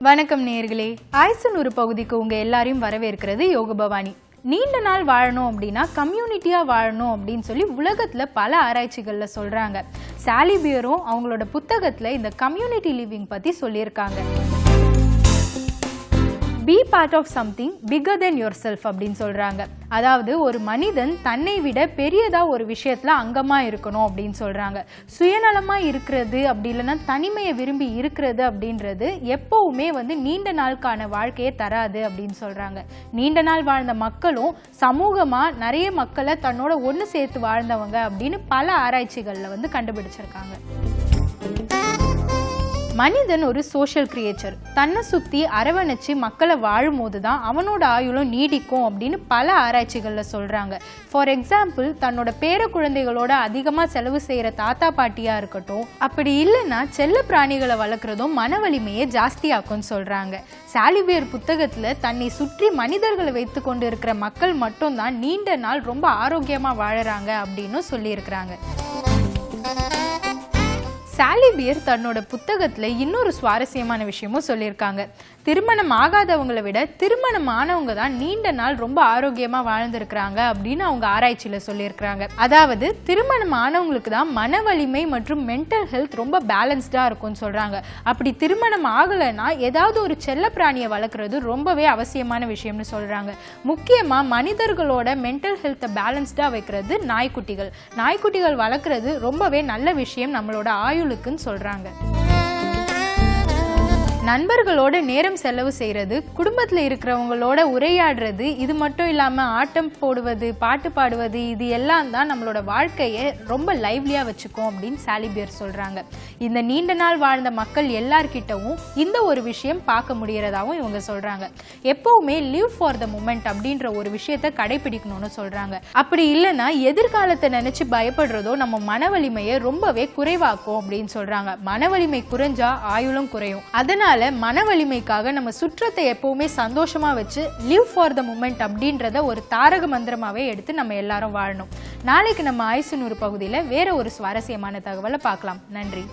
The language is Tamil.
வணக்கம் நேர்களே. ஆயுசனூறு பகுதிக்கு உங்க எல்லாரையும் வரவேற்கிறது யோக பவானி. நீண்ட நாள் வாழணும் அப்படின்னா கம்யூனிட்டியா வாழணும் அப்படின்னு சொல்லி உலகத்துல பல ஆராய்ச்சிகள்ல சொல்றாங்க. சாலிபியரும் அவங்களோட புத்தகத்துல இந்த கம்யூனிட்டி லிவிங் பத்தி சொல்லியிருக்காங்க. Be part of something bigger then yourself அப்படின்னு சொல்கிறாங்க அதாவது ஒரு மனிதன் தன்னை விட பெரியதாக ஒரு விஷயத்தில் அங்கமாக இருக்கணும் அப்படின்னு சொல்கிறாங்க சுயநலமாக இருக்கிறது அப்படி இல்லைன்னா தனிமையை விரும்பி இருக்கிறது அப்படின்றது எப்பவுமே வந்து நீண்ட நாளுக்கான வாழ்க்கையை தராது அப்படின்னு சொல்கிறாங்க நீண்ட நாள் வாழ்ந்த மக்களும் சமூகமாக நிறைய மக்களை தன்னோட ஒன்று சேர்த்து வாழ்ந்தவங்க அப்படின்னு பல ஆராய்ச்சிகளில் வந்து கண்டுபிடிச்சிருக்காங்க. மனிதன் ஒரு சோஷியல் கிரியேச்சர் தன்னை சுற்றி அரவணைச்சு மக்களை வாழும்போது தான் அவனோட ஆயுளும் நீடிக்கும் அப்படின்னு பல ஆராய்ச்சிகளில் சொல்கிறாங்க ஃபார் எக்ஸாம்பிள் தன்னோட பேர குழந்தைகளோட அதிகமாக செலவு செய்கிற தாத்தா பாட்டியாக இருக்கட்டும் அப்படி இல்லைன்னா செல்ல பிராணிகளை வளர்க்குறதும் மன வலிமையை ஜாஸ்தியாக்கும்னு சொல்கிறாங்க சாலிபியர் புத்தகத்தில் தன்னை சுற்றி மனிதர்களை வைத்து கொண்டு இருக்கிற மக்கள் மட்டும்தான் நீண்ட நாள் ரொம்ப ஆரோக்கியமாக வாழறாங்க அப்படின்னு சொல்லியிருக்கிறாங்க. சாலிபியர் தன்னோட புத்தகத்தில் இன்னொரு சுவாரஸ்யமான விஷயமும் சொல்லியிருக்காங்க. திருமணம் ஆகாதவங்களை விட திருமணம் ஆனவங்க தான் நீண்ட நாள் ரொம்ப ஆரோக்கியமாக வாழ்ந்துருக்கிறாங்க அப்படின்னு அவங்க ஆராய்ச்சியில் சொல்லியிருக்கிறாங்க. அதாவது திருமணம் ஆனவங்களுக்கு தான் மன வலிமை மற்றும் மென்டல் ஹெல்த் ரொம்ப பேலன்ஸ்டாக இருக்கும்னு சொல்கிறாங்க அப்படி திருமணம் ஆகலைன்னா ஏதாவது ஒரு செல்ல பிராணியை வளர்க்குறது ரொம்பவே அவசியமான விஷயம்னு சொல்கிறாங்க முக்கியமாக மனிதர்களோட மென்டல் ஹெல்த்தை பேலன்ஸ்டாக வைக்கிறது நாய்க்குட்டிகள். நாய்க்குட்டிகள் வளர்க்குறது ரொம்பவே நல்ல விஷயம் நம்மளோட ஆயுளுக்குன்னு சொல்றாங்க. நண்பர்களோட நேரம் செலவு செய்கிறது குடும்பத்தில் இருக்கிறவங்களோட உரையாடுறது இது மட்டும் இல்லாமல் ஆட்டம் போடுவது பாட்டு பாடுவது இது எல்லாம் தான் நம்மளோட வாழ்க்கையை ரொம்ப லைவ்லியாக வச்சுக்கும் அப்படின்னு சாலிபியர் சொல்கிறாங்க இந்த நீண்ட நாள் வாழ்ந்த மக்கள் எல்லார்கிட்டவும் இந்த ஒரு விஷயம் பார்க்க முடிகிறதாகவும் இவங்க சொல்கிறாங்க எப்போவுமே லிவ் ஃபார் த மூமெண்ட் அப்படின்ற ஒரு விஷயத்தை கடைபிடிக்கணும்னு சொல்கிறாங்க அப்படி இல்லைன்னா எதிர்காலத்தை நினச்சி பயப்படுறதோ நம்ம மன வலிமையை ரொம்பவே குறைவாக்கும் அப்படின்னு சொல்கிறாங்க மன வலிமை குறைஞ்சா ஆயுளும் குறையும். அதனால் அதனால மன வலிமைக்காக நம்ம சுற்றத்தை எப்பவுமே சந்தோஷமா வச்சு லிவ் ஃபார் த மூமெண்ட் அப்படின்றத ஒரு தாரக மந்திரமாவே எடுத்து நம்ம எல்லாரும் வாழணும். நாளைக்கு நம்ம ஆயுசு நூறு பகுதியில் வேற ஒரு சுவாரஸ்யமான தகவலை பார்க்கலாம். நன்றி.